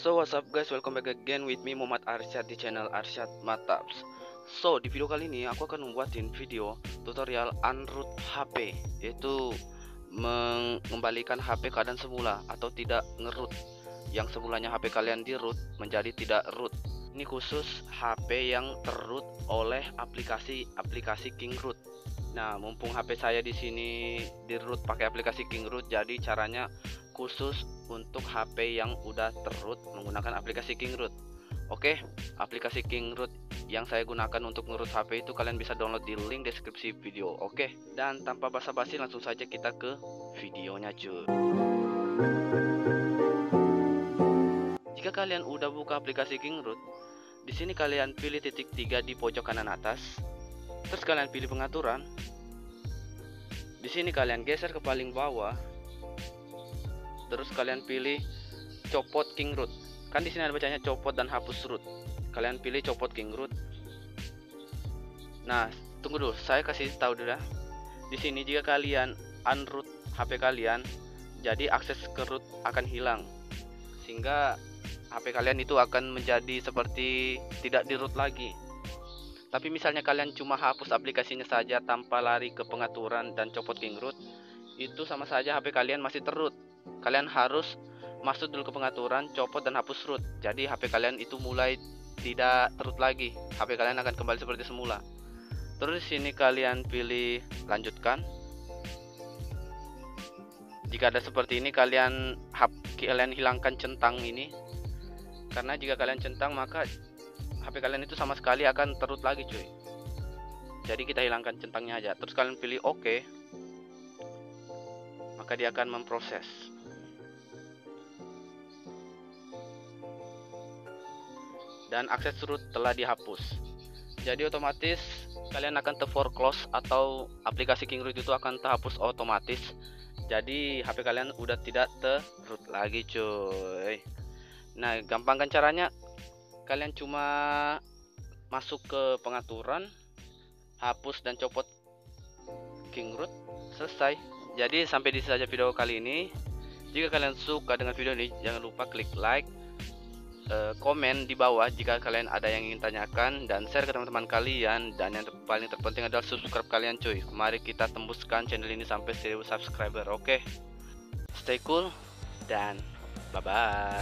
So what's up guys, welcome back again with me Muhammad Arsyad di channel Arsyad Mataps So di video kali ini aku akan membuatin video tutorial unroot HP Yaitu mengembalikan HP keadaan semula atau tidak ngeroot. Yang semulanya HP kalian di root menjadi tidak root. Ini khusus HP yang terroot oleh aplikasi-aplikasi King Root. Nah, mumpung HP saya di sini di root pakai aplikasi King Root, jadi caranya khusus untuk HP yang udah terroot menggunakan aplikasi King Root. Oke, aplikasi King Root yang saya gunakan untuk ngerut HP itu kalian bisa download di link deskripsi video. Oke, dan tanpa basa-basi langsung saja kita ke videonya cuy. Jika kalian udah buka aplikasi King Root, di sini kalian pilih titik tiga di pojok kanan atas terus kalian pilih pengaturan di sini kalian geser ke paling bawah terus kalian pilih copot king root. Kan di sini ada bacanya copot dan hapus root. Kalian pilih copot king root. Nah tunggu dulu. Saya kasih tahu dulu ya. Di sini jika kalian unroot HP kalian jadi akses ke root akan hilang. Sehingga HP kalian itu akan menjadi seperti tidak di root lagi. Tapi misalnya kalian cuma hapus aplikasinya saja tanpa lari ke pengaturan dan copot king root, itu sama saja HP kalian masih terroot. Kalian harus masuk dulu ke pengaturan, copot dan hapus root. Jadi HP kalian itu mulai tidak terroot lagi. HP kalian akan kembali seperti semula. Terus di sini kalian pilih lanjutkan. Jika ada seperti ini kalian kalian hilangkan centang ini. Karena jika kalian centang maka HP kalian itu sama sekali akan terut lagi cuy jadi kita hilangkan centangnya aja terus kalian pilih OK maka dia akan memproses. Dan akses root telah dihapus. Jadi otomatis kalian akan terforeclose atau aplikasi King Root itu akan terhapus otomatis. Jadi HP kalian udah tidak terroot lagi cuy. Nah gampang kan caranya? Kalian cuma masuk ke pengaturan hapus dan copot king root selesai jadi sampai di saja video kali ini. Jika kalian suka dengan video ini jangan lupa klik like uh, komen di bawah jika kalian ada yang ingin tanyakan dan share ke teman-teman kalian. Dan yang ter paling terpenting adalah subscribe kalian cuy. Mari kita tembuskan channel ini sampai 1000 subscriber oke? Okay? stay cool dan bye bye